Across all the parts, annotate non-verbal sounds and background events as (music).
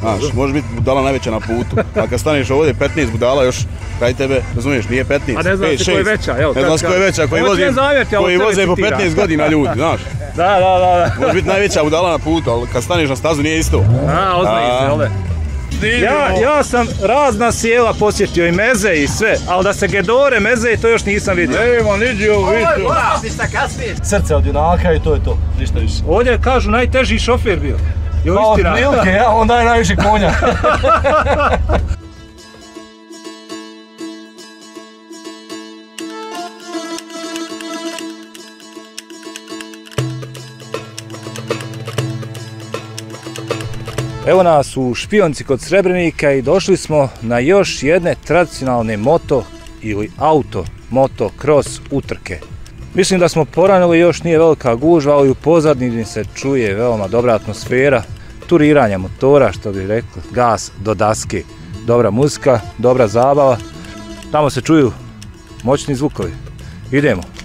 Znaš, može biti budala najveća na putu. A kad staneš ovdje 15 budala još kraj tebe, razumiješ, nije 15, A ne znam 5, ko je 6. veća, evo. Ne znam ko je veća, koji ti vozi, ne ali koji voze po citiram. 15 godina ljudi, znaš. (laughs) Da, da, da. Može biti najveća budala na putu, ali kad staneš na stazu nije isto. A, oznaji se, da? Ja, ja sam razna sjela posjetio i meze i sve, ali da se gedore, meze i to još nisam vidio. Nema, niđi ovo, vidite. Srce od junaka i to je to, ništa više. Ovdje kažu najteži šofer bio. Jo, Pa istina. otprilike, ja, onda je najviše konja. (laughs) Evo nas u špionci kod Srebrenika i došli smo na još jedne tradicionalne moto ili auto moto cross utrke. Mislim da smo poranili, još nije velika gužva, ali u pozadini se čuje veoma dobra atmosfera, turiranja motora, što bi rekli, gas do daske. Dobra muzika, dobra zabava, tamo se čuju moćni zvukovi. Idemo.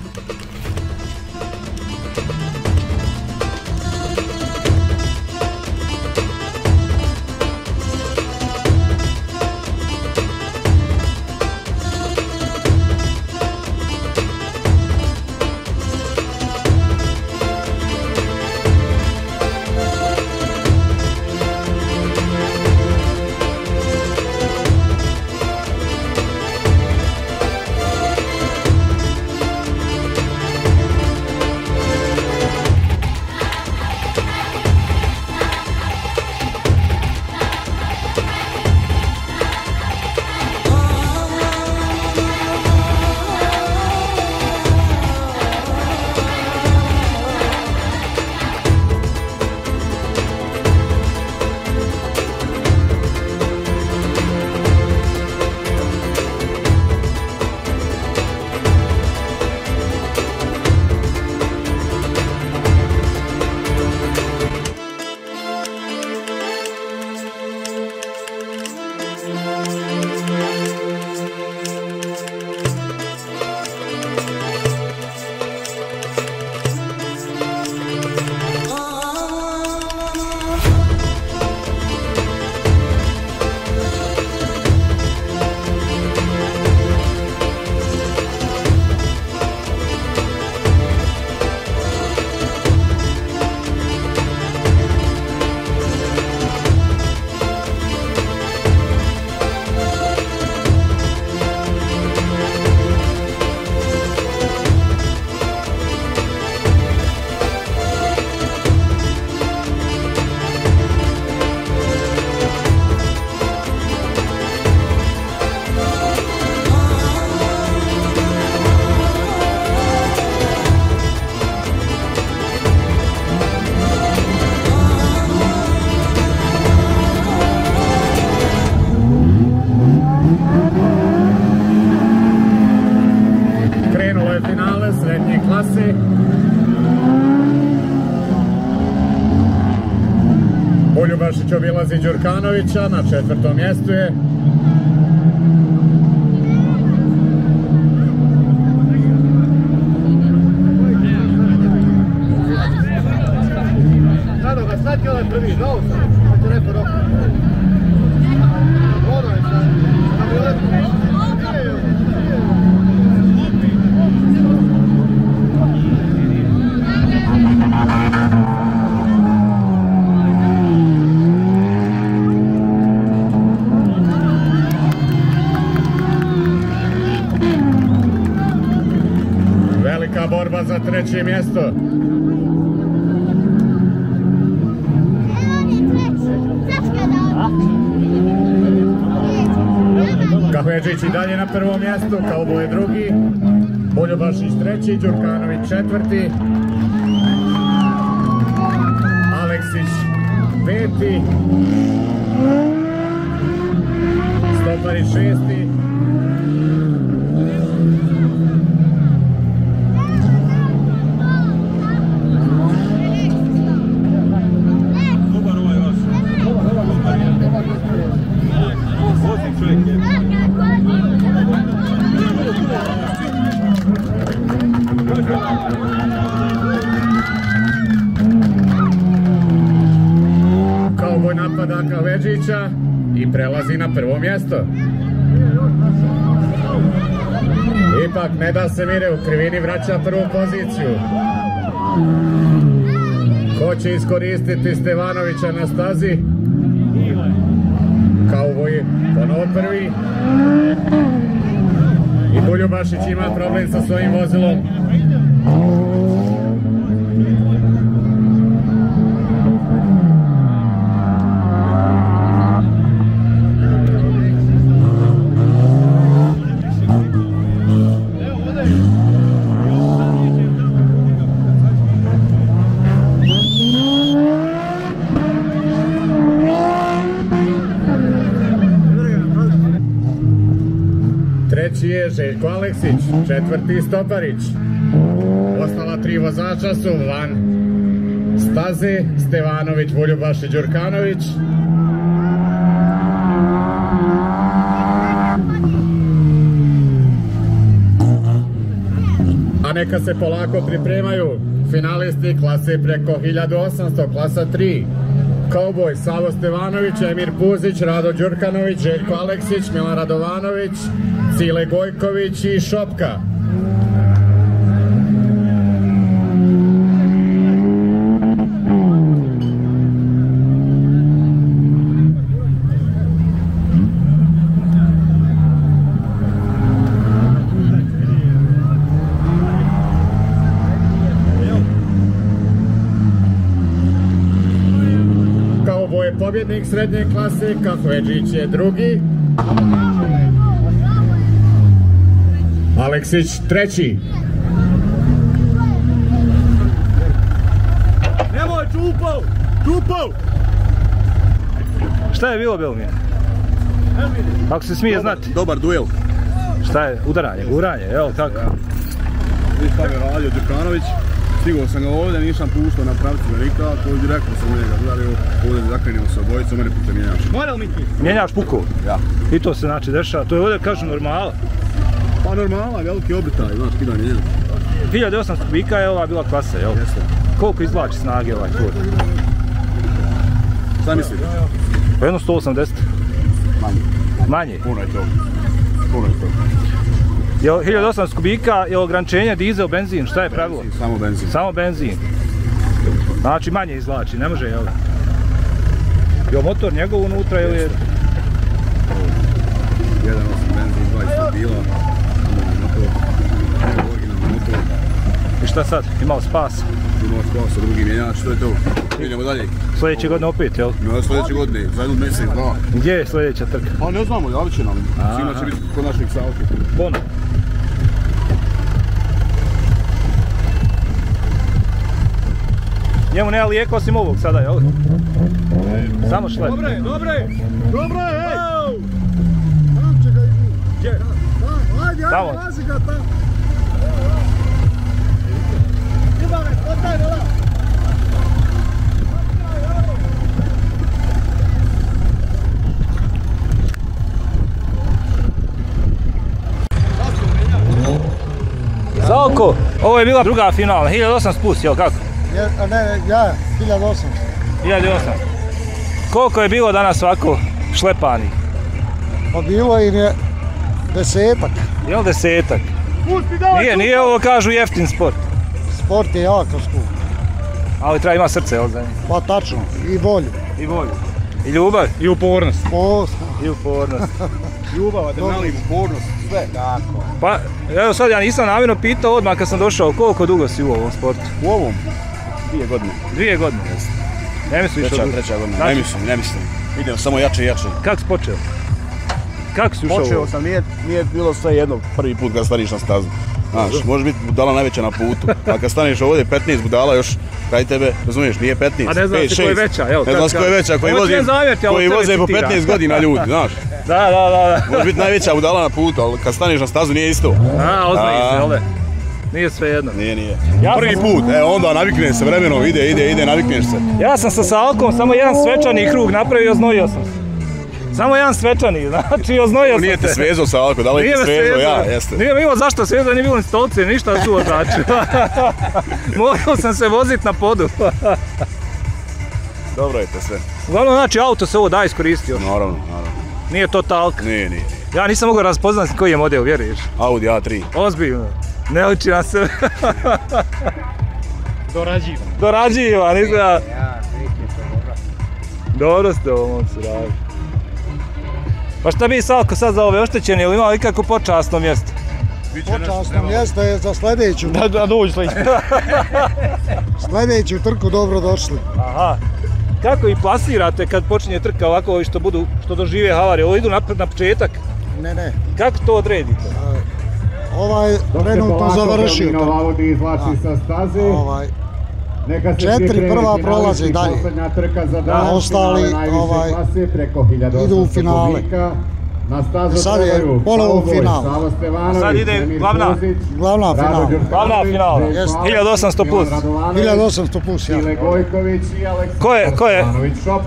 Obilazi Đurkanovića, na četvrtom mjestu je. Velika treće mjesto. Kahvedžić i dalje na prvom mjestu, Kauboje drugi, Boljobašić treći, Đurkanović četvrti, Aleksić peti, Stoparić šesti, I prelazi na prvo mjesto. Ipak ne da se mire u krivini vraća prvu poziciju. Ko će iskoristiti Stevanovića na stazi? Kauvoj ponovo prvi. I Buljubašić ima problem sa svojim vozilom. Treći je Željko Aleksić, četvrti Stoparić. Ostala tri vozača su van staze Stevanović, Vuljubaš i Đurkanović. A neka se polako pripremaju finalisti klase preko 1800, klasa 3. Cowboy, Savo Stevanović, Emir Puzić, Rado Đurkanović, Željko Aleksić, Milan Radovanović, Cile Gojković i Šopka. Pobjednik srednje klase, Kahvedžić je drugi. Aleksić treći. Nemoj čupov! Čupov! Šta je bilo Belmir? Kako se smije znati? Dobar duel. Šta je? Udaranje, guranje, evo kako? Viš šta je radio Đukanović. Stigao sam ga ovdje, nisam puštao na pravcu nikako, direktno sam u njega udario, ovdje zakrenimo se obojicom, mene putem mijenjaš. Moral Miki! Mijenjaš puku? Ja. I to se znači dešava, to je ovdje kažu normala. Normalno, veliki obrtaj, znaš, kidanje njena. 1800 kubika je ova bila klasa, jel? Jeste. Koliko izvlači snage ovaj tur? Šta misliš? Pa jedno 180. Manje. Manje. Puno je to. Puno je to. Jel 1800 kubika je ograničenje dizel, benzin, šta je pravilo? Benzin, Samo benzin. Samo benzin. Znači manje izvlači, ne može, jel? Jel motor njegov unutra ili je... 1.8 benzin, 20 bila. Motor. Evo, Originalni motor. I šta sad? Imao spas? Imamo spasa, drugi mjenjač, to je to. Idemo dalje. Sljedeće godine opet, jel? No, sljedeće godine, za jednu mjesec, dva. Gdje je sljedeća trka? Pa ne znamo, javit će nam. Svima će biti kod našeg Savke. Bono. Njemu nema lijeka osim ovog sada, jel? Samo šlep. Dobre, dobre! Dobre, hej! Gdje? Ajde, Tamo. ajde, lazi ga tamo! Salko, ovo je bila druga finalna, 1800 plus, jel kako? Ne, ja, 1008. 1800. Koliko je bilo danas ovako šlepani? Pa bilo im je desetak. Jel desetak? Nije, nije ovo kažu jeftin sport. Sport je jako skup. Ali treba ima srce, jel za njih? Pa tačno, i volju. I volju. I ljubav. I upornost. Po, I upornost. (laughs) Ljubav, adrenalin, upornost, sve. Tako. Pa, evo sad ja nisam namjerno pitao odmah kad sam došao koliko dugo si u ovom sportu? U ovom, dvije godine. Dvije godine. Ne misliš Treća, od- treća godina. Znači- Ne mislim, ne mislim. Idem samo jače i jače. Kako si počeo? Kako si ušao Počeo sam, nije, nije bilo sve jedno prvi put kad staniš na stazu. Znaš, može biti budala najveća na putu, a kad staneš ovdje 15 budala još kraj tebe, razumiješ, nije 15, A ne znaš pet, ti ko je šest. veća, jel, Ne znaš ko je veća, koji voze, ali koji voze po citiram. 15 godina ljudi, znaš. (laughs) Da, da, da, da. Može biti najveća budala na putu, ali kad staneš na stazu nije isto. A, oznaji se, jel? da? Nije sve jedno. Nije, nije. Ja Prvi sam- put, e onda navikneš se vremenom, ide, ide, ide, navikneš se. Ja sam sa Salkom samo jedan svečani krug napravio i oznojio sam se. Samo jedan svečani, znači oznojio sam Nije te se. svezo sa alko, da li te svezo, svezao. ja, jeste. Nije mi imao zašto svezao, nije bilo ni stolce, ništa su vozači. (laughs) Morao sam se vozit na podu. Dobro je to sve. Uglavnom, znači, auto se ovo da iskoristio. Naravno, naravno. Nije to talk. Nije, nije. Ja nisam mogao raspoznati koji je model, vjeruješ? Audi A3. Ozbiljno. Ne liči na se. (laughs) Dorađivan. Dorađiva, nisam ja. Ja, neće to dobro. Dobro ste ovo, momci, radi. Pa šta bi Salko sad za ove oštećene, ili imao ikako počasno mjesto? Počasno mjesto je za sljedeću, Da, da dođu sledeći. (laughs) sljedeću trku dobro došli. Aha. Kako i plasirate kad počinje trka ovako ovi što budu, što dožive havarije? Ovo idu napred na početak. Ne, ne. Kako to odredite? Ovaj trenutno završio. Ovaj, Četiri prva prolaze dalje. A ostali, ovaj, klase preko 1800 idu u finale. Sad je ponovo final. Sad ide glavna- Glavna. Đurkanović, Glavna. Aleksić, 1800 plus. Milan Radovanović, 1800 plus, ja. Ko je, ko je,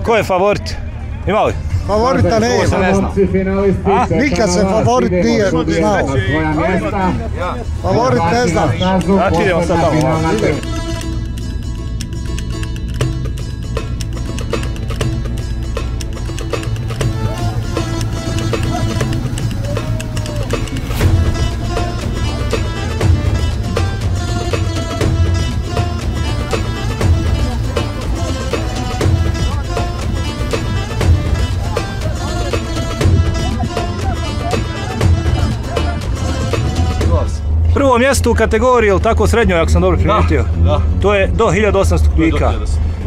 ko je favorit? Ima li? Favorita ne je. ne Nikad se favorit nije znao. Favorit ne zna. Znači, idemo sad tamo. Prvo mjesto u kategoriji, ili tako srednjoj, ako sam dobro primijetio? Da. To je do 1800 kubika.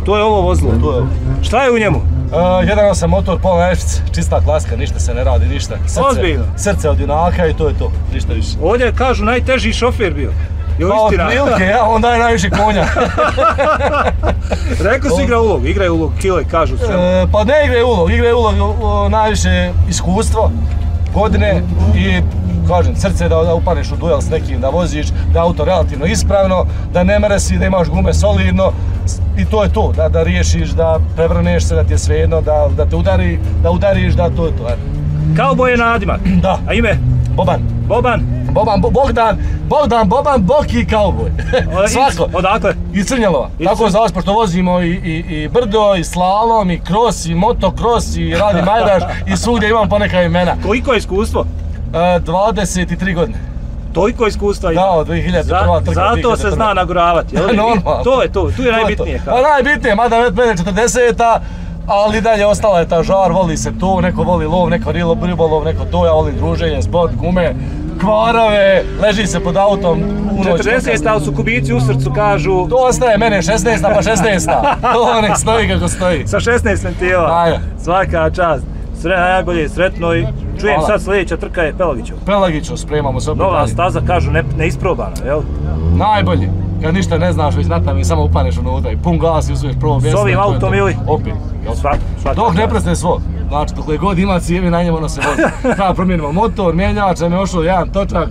To je ovo vozilo. To je ovo. Šta je u njemu? Uh, 1.8 motor, pola najšice, čista klaska, ništa se ne radi, ništa. Srce, Ozbiljno? Srce od junaka i to je to, ništa više. Ovdje kažu najteži šofer bio. Je li Pa istina? otprilike, ja, on daje najviše konja. (laughs) Rekao si igra ulog, igra ulog, kile kažu sve. E, pa ne igra ulog, igra ulog o, najviše iskustvo, godine i kažem, srce da, da upaneš u duel s nekim, da voziš, da je auto relativno ispravno, da ne meresi, da imaš gume solidno i to je to, da, da riješiš, da prevrneš se, da ti je svejedno, da, da te udari, da udariš, da to je to. eto. Kauboj je nadimak. Da, A ime? Boban. Boban. Boban, Bo- Bogdan, Bogdan, Boban, Boki i kauboj. (laughs) Svako. Odakle? Iz Crnjelova. Iz Tako za vas, pošto vozimo i, i, i brdo, i slalom, i cross, i motocross, i radi majdaš, i svugdje imam poneka imena. Koliko je iskustvo? E, 23 godine. Toliko iskustva ima. Da, od 2000 Za- prva trka, Zato se 2001. zna naguravati, jel? (laughs) Normalno. To je to, tu je najbitnije. Pa najbitnije, mada već mene 40-a, ali dalje ostala je ta žar, voli se to, neko voli lov, neko rilo, ribolov, neko to, ja volim druženje, sport, gume, kvarove, leži se pod autom u noć. 40, ali su kubici u srcu kažu To ostaje mene 16 pa 16 (laughs) To nek stoji kako stoji. sa 16 ventila. Ajde. Svaka čast. Sve najbolje, sretno i čujem Hvala. sad sljedeća trka je Pelagićov. Pelagiću spremamo se opet Nova dalje. staza kažu ne, neisprobana, jel? Najbolji. Kad ništa ne znaš, već natam i samo upaneš unutra i pun gas i uzmeš prvo mjesto. ovim to je autom to. ili? Opet. Dok ne presne svo. Znači, dok god ima cijevi na njemu ono se vozi. Kada promijenimo motor, mjenjač, nam je ošao jedan točak,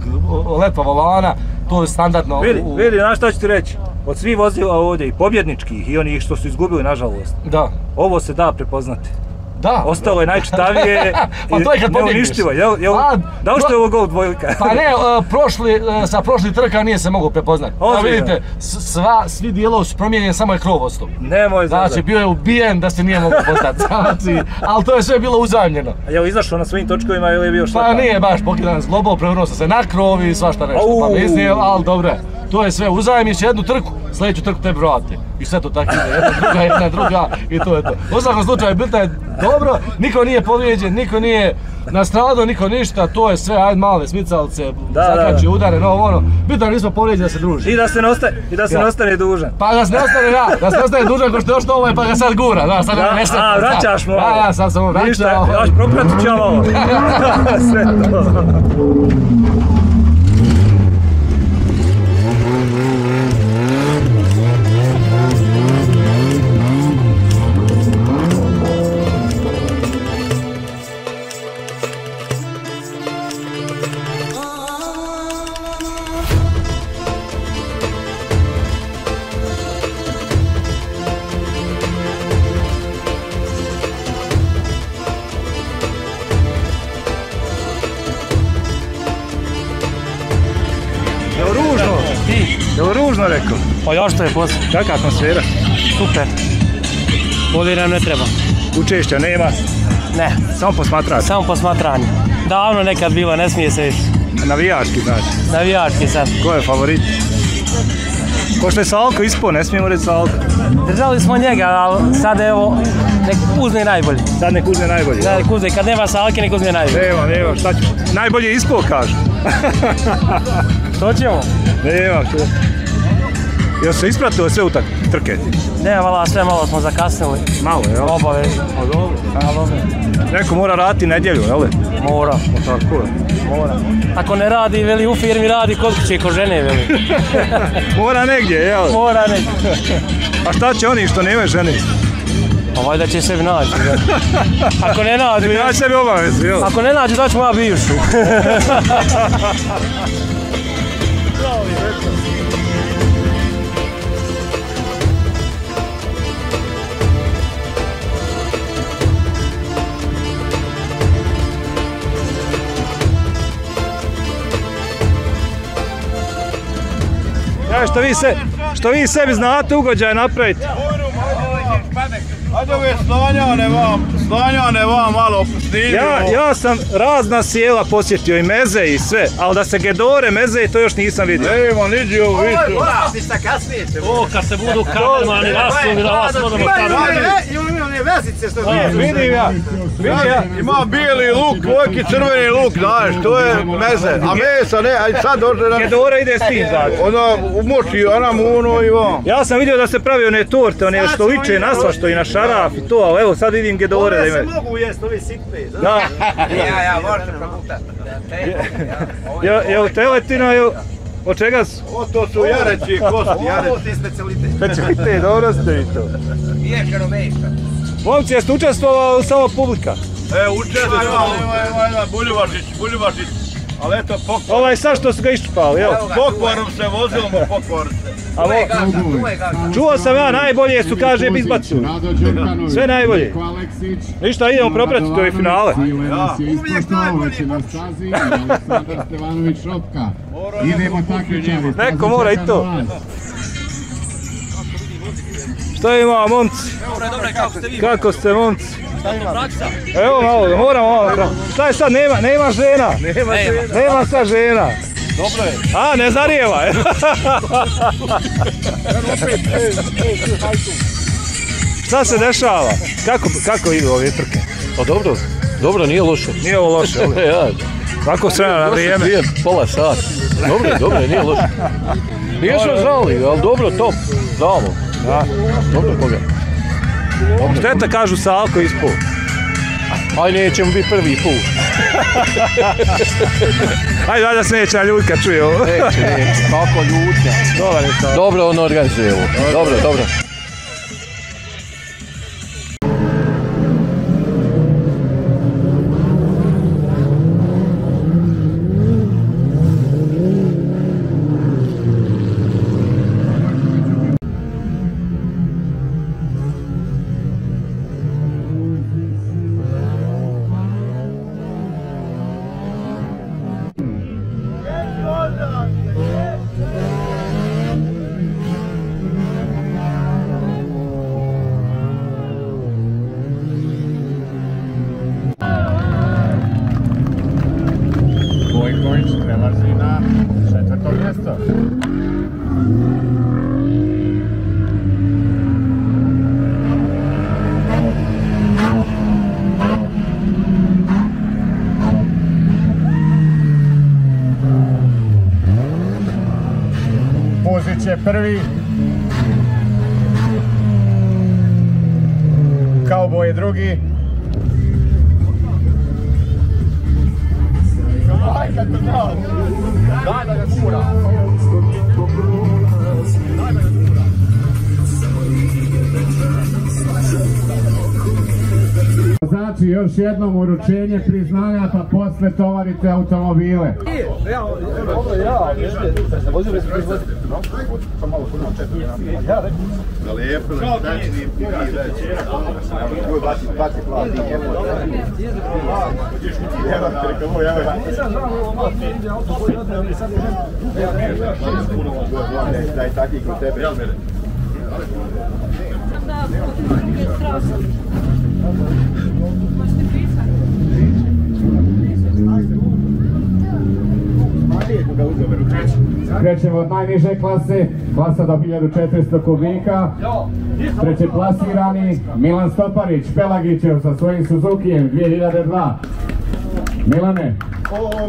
letva volana, to je standardno. Vidi, u- vidi, znaš šta ću ti reći? Od svih vozila ovdje i pobjedničkih i onih što su izgubili, nažalost, Da. ovo se da prepoznati. Da. Ostalo je najčitavije (laughs) Pa to je kad neuništivo, jel? jel Pa, da li što je ovo gol dvojka? Pa ne, (laughs) e, prošli, e, sa prošli trka nije se mogao prepoznati. Ozbiljno? vidite, sva, svi dijelovi su promijenjeni, samo je krov ostao. Nemoj Znači, znači, bio je ubijen da se nije mogao poznati. (laughs) Znači, ali to je sve bilo uzajemljeno. Jel izašao na svojim točkovima ili je bio šta? Pa nije baš pokidan s globov, prevrnuo sam se na krov i svašta nešto. Pa Au. mi iznio, ali dobro je. To je sve, uzajmiš jednu trku, sljedeću trku tebi vrati. I sve to tako ide, jedna druga, jedna druga i to je to. U svakom slučaju, bilo je dobro, niko nije povrijeđen, niko nije nastradao, niko ništa, to je sve, ajde male smicalce, Da, zakači, da. udare, no ono. Bitno da nismo povrijeđeni da se druži. I da se ne ostane, i da se Ja. ne ostane dužan. Pa da se ne ostane ja, da se ne ostane dužan ko što je došlo ovaj pa ga sad gura, da, sad Da, ga nešto. a, vraćaš mu Da, ovo. da, sad sam mu Ništa, vraćao. još propratit ću ovo. (laughs) (laughs) Sve to. (laughs) Pa ja što je posao? Kakva atmosfera? Super. Bolje nam ne treba. Učešća nema, Ne, samo posmatrač. samo posmatranje. Davno nekad bilo, ne smije se više. Navijački znači. Navijački sad. Ko je favorit? Pošto je Salko ispao, ne smijemo reći Salko. Držali smo njega, ali sad evo, nek uzme najbolji. Sad nek uzme najbolji. Da, nek uzme, kad nema salke, nek uzme najbolji. Nema, nema, šta ću? Najbolje je ispao, kažu. (laughs) Što ćemo? Nema, što. Jel se ispratilo sve utak trke? Ne, vala, sve malo smo zakasnili. Malo, jel? Obavez. A dobro. A, dobro. Neko mora raditi nedjelju, jel? Mora, Tako je. mora. Ako ne radi, veli u firmi radi kod kuće, kod žene, veli. (laughs) Mora negdje, jel? Mora ne. (laughs) A šta će oni što nemaju žene? Pa valjda će sebi naći. (laughs) Ako ne nađu, Ja sebi obavezu, jel? ako ne nađu, daću moja bivšu. Ja, što vi, se, što vi sebi znate ugođaj napraviti. Ajde ove slanjane vam, slanjane vam malo snimimo. Ja, ja sam razna sjela posjetio i meze i sve, ali da se gedore meze i to još nisam vidio. Nema, niđi u vitu. O, kad se budu kamermani rasuli na vas, možemo Vidim ja, vidim ja. Ima bijeli luk, dvojki crveni luk, znaš, to je meze. A mesa ne, aj sad dođe na... Gedora ide s tim, znači. Ona umoči, ona mu ono i vam. Ja sam vidio da se pravi one torte, one što liče na svašto i na šaraf i to, ali evo sad vidim gedore da imaju. mogu jest, ovi sitne, znaš. Da, Ja, ja, možete progutati. je, je u teletina, je, od čega su? O, to su jareći, ko su (laughs) Ovo jareći. ti specialitet. Pečajte, dobro ste vi to. Miješano meška. Momci, jeste učestvovali samo publika? E, učete, ima, ima, ima, Buljuvašić, Buljuvašić. Ali eto, pokvar, Ovaj sad što su ga iščupali, jel? pokvarom se vozilo mu pokvar se. A Tu je mo- gaža, tu je gaža. čuo sam ja, najbolje su, kaže, izbacu. Đurkanović, Sve najbolje. Ništa, idemo propratiti ove finale. Mile nas je ispoštovao već je na stazi i Aleksandar Stevanović Šopka. Idemo takmičari. Neko mora i to. Šta ima, momci? Kako ste, momci? Evo malo, moramo malo. Šta je sad, nema, nema žena? Nema, nema sad žena. Dobro je. A, ne zarijeva je. Šta se dešava? Kako, kako idu ove trke? Pa dobro, dobro, nije loše. Nije ovo loše, (laughs) jel? ja, Tako s vremena na vrijeme. Prije pola sata. Dobro, je, dobro, je, nije loše. Nismo znali, ali dobro, top. Znamo. Da. Dobro, koga. Šteta kažu Salko ispod. Aj, nećemo biti prvi put. (laughs) Ajde, valjda se neće na ljudi kad čuje ovo. Neće, neće. Kako ljutnja. Dobar je to. Dobro, on organizuje ovo. Dobro, dobro. Vojković Puzić Još jednom uručenje priznanja, pa posle tovarite automobile. Da, Krećemo od najniže klase, klasa do 1400 kubika. Treći plasirani Milan Stoparić, Pelagićev sa svojim Suzukijem 2002. Milane,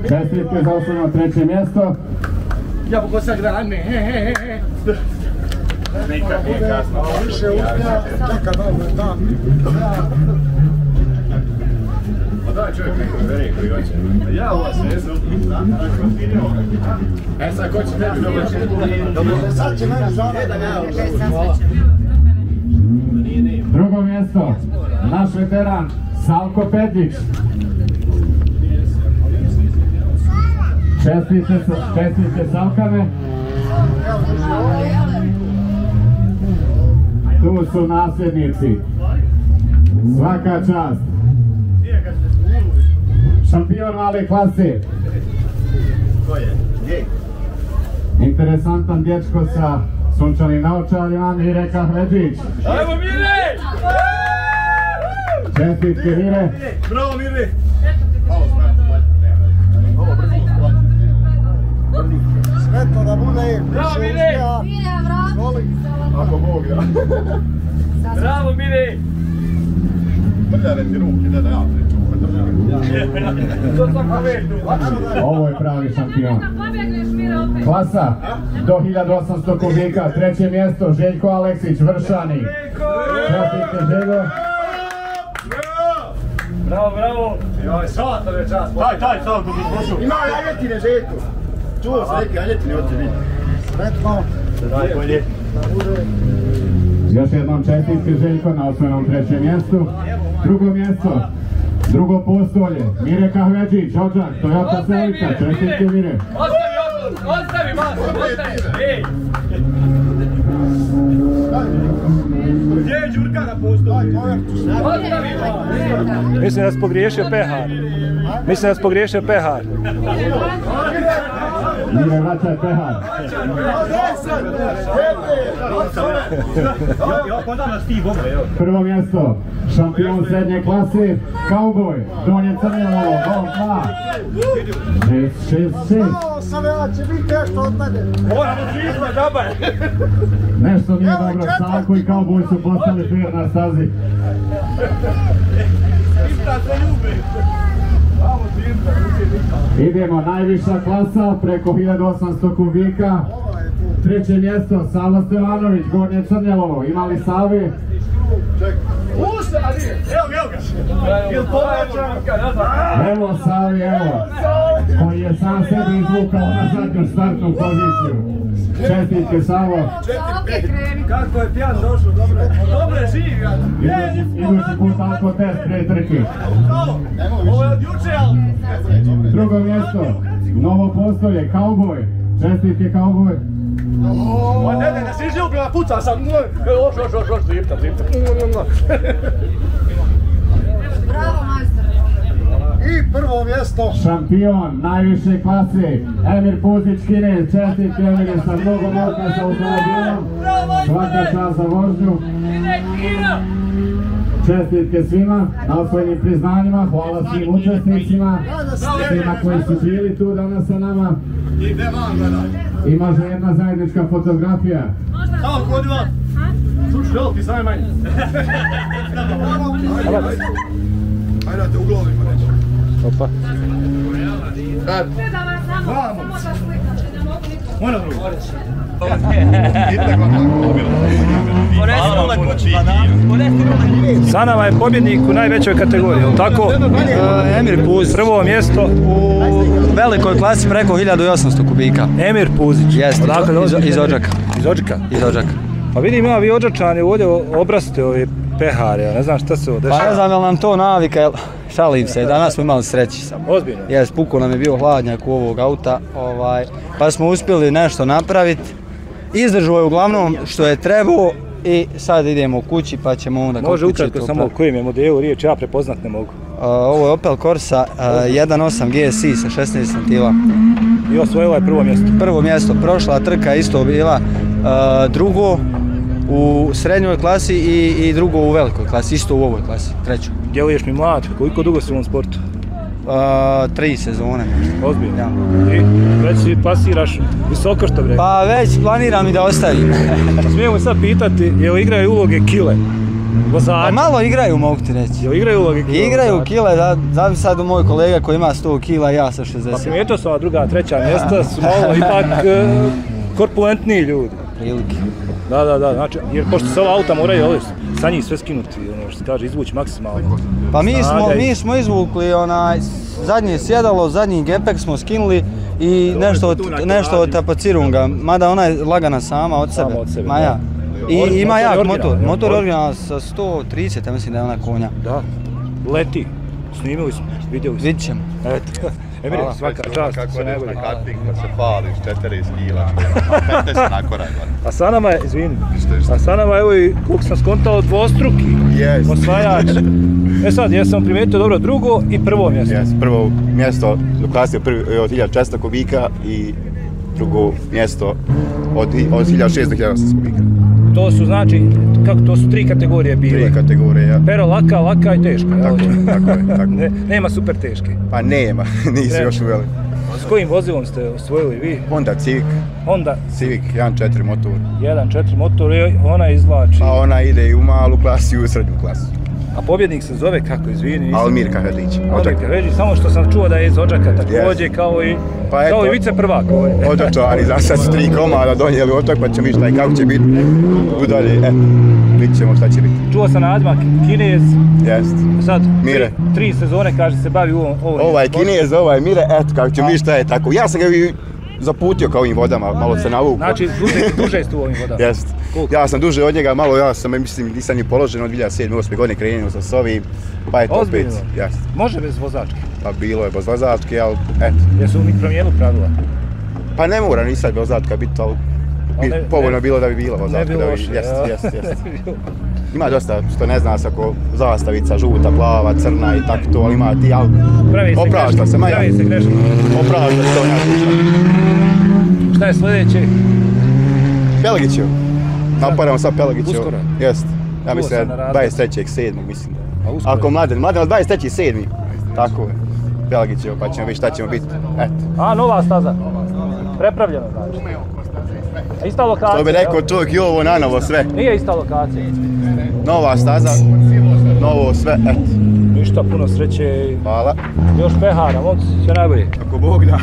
čestitke za osnovno treće mjesto. Jabuko sa grane. Nikad nije kasno. Više dobro dan. Pa daj čovjek neko veri koji hoće. Ja ovo sve sam. E sad, ko će tebi dobro Sad će meni žana. Drugo mjesto, naš veteran Salko Petić. Čestite, čestite Salkane. Tu su nasljednici. Svaka čast. Šampion male klase. Interesantan dječko sa sunčanim naočarima, Mire Kahvedžić. Ajmo Mire! Čestitke Mire. Bravo, Mirni! Sve to da bude Bravo, više Mire! uspija. Ako Bog da. Bravo Mire! Prljave ti ruke, da da ja. Ovo je pravi šampion. Klasa do 1800 kubika, treće mjesto Željko Aleksić, Vršani. Čestitke Željo. Bravo, bravo! Joj, satan je čas. Taj, taj, sam tu došao. Ima janjetine, Željko. Čuo se neke janjetine od tebi. Sretno. Najbolje. Još jednom čestitke Željko na osvojenom trećem mjestu. Drugo mjesto, drugo postolje, Mire Kahvedžić, Ođak, Toyota Celica, čestitke Mire. Ostavi, ostavi, ostavi vas, ostavi! Ej! Gdje je Đurka na? Ostavi vas! Mislim da si pogriješio pehar. Mislim da si pogriješio pehar. Mire vraćaj pehar. Prvo mjesto, šampion srednje klase, Cowboy, Donje Crnjelovo, gol 2. 6, 6, 6. Malo sam ja, će biti nešto od mene. Moramo! Nešto nije dobro. Salko i Cowboy su postali fair na stazi. Idemo, najviša klasa, preko 1800 kubika. Treće mjesto, Sava Stevanović, Gornje Crnjelovo. Imali Savi? Ušte, a nije! Evo ga, evo ga! Jel povećan? Evo Savi, evo. Koji je sam sebi izvukao na zadnju startnu poziciju. Čestitke Savo. Kako je pijan došao, dobro je. Dobro je, živi ga. Idući put alko test pre trke. Ovo je od juče, ali... Drugo mjesto, novo postolje, Cowboy. Čestitke Cowboy. O, ne, ne, ne si izljubila, puca sam. Oš, oš, oš, oš, dripta, dripta. Bravo, majstor. I prvo mjesto. Šampion najviše klase, Emir Puzić Kinez. Čestitke Emir sa mnogo moka sa automobilom. Svaka čast za vožnju. Čestitke svima na osvojenim priznanjima, hvala svim učesnicima, svima koji su bili tu danas sa nama. I može jedna zajednička fotografija. Samo kod. Opa. Ne da vas druga. Sa nama je pobjednik u najvećoj kategoriji, jel tako? Emir Puzić. Prvo mjesto, U velikoj klasi preko 1800 kubika. Emir Puzić. Jeste, iz, iz Odžaka. Iz Odžaka? Iz Odžaka. Pa vidim ja, vi Odžačani ovdje obraste ove pehare, ja ne znam šta se ovo Pa ne dešava. znam je li nam to navika, jel, šalim se, danas smo imali sreći samo. Ozbiljno. Jes, puko nam je bio hladnjak u ovog auta, ovaj, pa smo uspjeli nešto napraviti. Izdržao je uglavnom što je trebao i sad idemo kući pa ćemo onda Može ukratko samo o kojem je modelu riječ, ja prepoznat ne mogu. Ovo je Opel Corsa a, 1.8 GSI sa 16 centila. I osvojila je prvo mjesto. Prvo mjesto, prošla trka isto bila drugo u srednjoj klasi i, i drugo u velikoj klasi, isto u ovoj klasi, treću. Djeluješ mi mlad, koliko dugo si u ovom sportu? Uh, tri sezone možda. Ozbiljno. Ja. I već si plasiraš visoko što rekao. Pa već planiram i da ostavim. (laughs) Smijemo sad pitati, jel igraju uloge kile? Vozača? Pa malo igraju, mogu ti reći. Jel igraju uloge kile? Igraju vozača? kile, da, da sad moj kolega koji ima 100 kila, ja sa Pa 60. primijetio sam ova druga, treća mjesta su malo ipak e, korpulentniji ljudi. Prilike. Da, da, da, znači, jer pošto se ova auta moraju ovdje sa njih sve skinuti, ono što se kaže, izvući maksimalno. Pa mi smo, mi smo izvukli onaj zadnje sjedalo, zadnji gepek smo skinuli i nešto od, nešto od tapacirunga, mada ona je lagana sama od sebe. od sebe, Ma da. ja. I Or- ima motor jak motor, motor je Or- originalan sa 130, ja mislim da je ona konja. Da, leti. Snimili smo, vidjeli smo. Vidit ćemo. Eto, Emir, svaka čast, sve najbolje. karting kad se pališ 4 kila, 15 na korak. A sa nama je, izvini, a sa nama je evo i, koliko sam skontao, dvostruki osvajač. (laughs) E sad, jesam primijetio dobro drugo i prvo mjesto. Yes, prvo mjesto u klasi od 1400 kubika i drugo mjesto od, od 1600 do 1800 kubika. To su znači, kako to su tri kategorije bile. Tri kategorije, ja. Pero, laka, laka i teška. Tako je, tako je, tako. Ne, nema super teške. Pa nema, (laughs) Treba. još uveli. S kojim vozilom ste osvojili vi? Honda Civic, Honda Civic 1.4 motor. 1.4 motor i ona izvlači. A ona ide i u malu klasu i u srednju klasu. A pobjednik se zove kako, izvini? Almir Kahadić. Almir Kahadić, samo što sam čuo da je iz Odžaka također, kao i, Pa eto. kao i vice prvak. Otočani za sad su tri komada donijeli otok pa ćemo vidjeti kako će biti. Udalje, eto, vidjet ćemo šta će biti. Čuo sam nadmak Kinez, Jest. sad Mire. tri, tri sezone kaže se bavi u ovom. Ovaj. Kinez, ovaj Mire, eto kako ćemo vidjeti šta je tako. Ja sam ga zaputio kao ovim vodama, malo se navukao. Znači, duže, (laughs) duže ste u ovim vodama. Jest. Koliko? Ja sam duže od njega, malo ja sam, mislim, nisam ni položen od 2007. 8. godine krenuo sam s ovim, pa eto opet, Ozbiljno? jest. Može bez vozačke. Pa bilo je bez vozačke, ali eto. Jesu mi promijenili pravila? Pa ne mora ni sad vozačka biti, ali bi, ne- povoljno ne- bilo da bi bila Ne vozačka. bi da loše. Jest, jest, jest. (laughs) Ima dosta što ne zna se ako zastavica žuta, plava, crna i tako to, ali ima ti, ali Pravi se oprašta se, ma ja. pravi se greške. Oprašta se to ništa. Šta je sljedeće? Pelagićev. Napadamo sad Pelagićev. Uskoro? Jest. Ja mislim da na je razgledu. 23.7. mislim da. Ako mladen, mladen od 23.7. Tako je. Pelagićev, pa ćemo vidjeti šta ćemo biti. Eto. A, nova staza. Prepravljena znači. Ista lokacija. To bi rekao čovjek i ovo na novo sve. Nije ista lokacija. Nova staza, novo sve, eto. Ništa, puno sreće i Hvala. još pehara, momci, sve najbolje. Ako Bog da.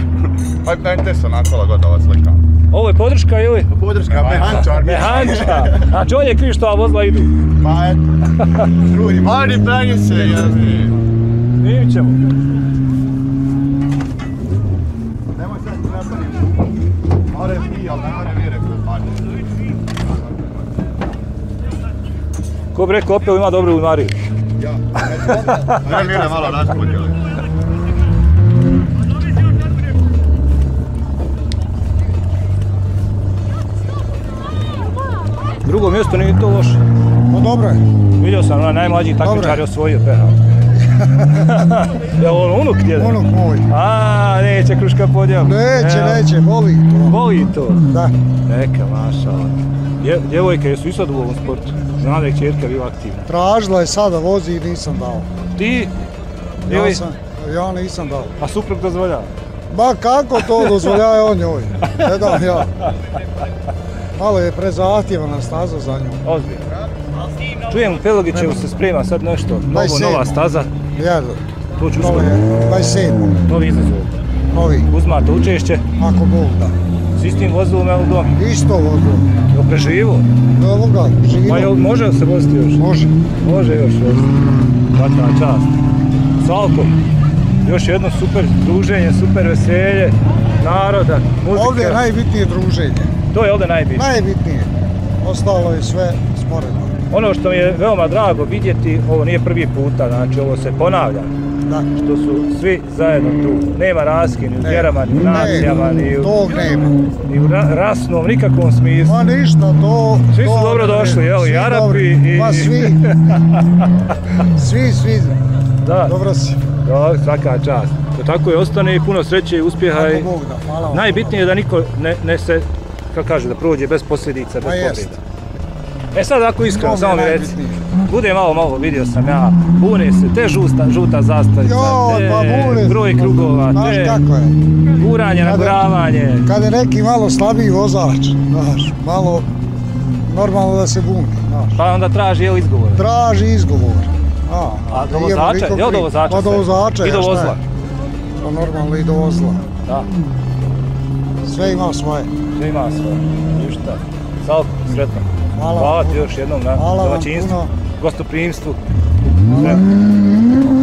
Pa dajte se nakola gotova slika. Ovo je podrška ili? Podrška, mehančar. Mehanča. Znači on je kriv što ova vozila idu. Pa eto. Ljudi, mali penju se, jezni. Snimit ćemo. Nemoj sad ne napravim. More ti, ali Ko bi rekao, opet ima dobru unariju. Ja. Ne mire malo raspodjeli. Drugo mjesto nije to loše. Pa dobro je. Vidio sam, onaj najmlađi takmičar je osvojio pehar. Je (laughs) on unuk djede? Unuk moj. A, neće kruška podjel. Neće, Evo. neće, voli to. Voli to. Da. Neka, maša. Dje, djevojke jesu i sad u ovom sportu. Znam da je čerka bila aktivna. Tražila je sada vozi i nisam dao. Ti? Ja, Ili? sam, ja nisam dao. A suprug dozvoljava? Ma kako to dozvoljava on njoj? Ne dam ja. Malo je prezahtjevana staza za nju. Ozbiljno. Čujem u Pelogićevu se sprema sad nešto, novo, 27. nova staza. Ja, To ću uskoro. je, 27. Novi izazov. Novi, Uzmate učešće ako Bog da. S istim vozilom evo dom. Isto vozilo. Jel preživo? Evo ga, Ma jel živo. može se voziti još? Može. Može još voziti. Svaka čast. Svalko, još jedno super druženje, super veselje, naroda, muzika. Ovdje je najbitnije druženje. To je ovdje najbitnije. Najbitnije. Ostalo je sve sporedno. Ono što mi je veoma drago vidjeti, ovo nije prvi puta, znači ovo se ponavlja. Da. Što su svi zajedno tu. Nema raski ni u vjerama, ni u nacijama, ni u, Tog nema. ni u ra- rasnom, nikakvom smislu. Ma ništa, to... Svi su to dobro došli, jel, i Arapi dobri. i- Ma svi. (laughs) svi, svi. Da, Dobro si. da, svaka čast. To tako je ostane i puno sreće i uspjeha. i Ako Bog da, hvala vam. Najbitnije je da niko ne, ne se, kako kaže, da prođe bez posljedica, bez povreda. E sad ako iskreno, samo mi reci. Bude malo, malo, vidio sam ja, bune se, te žusta, žuta zastavica, Jo, te pa broj krugova, Znaš te kako je? guranje, Kada- naguravanje. Kad je neki malo slabiji vozač, znaš, malo normalno da se buni, znaš. Pa onda traži jel izgovor. Traži izgovor. A, A do vozača, jel do vozača Pa do vozača, I do vozila. Pa normalno i do vozila. Da, Sve ima svoje. sve ima sve. Ništa. Salko, sretno. Hvala Hvala vam ti još jednom na domaćinstvu, gostoprimstvu. Hvala.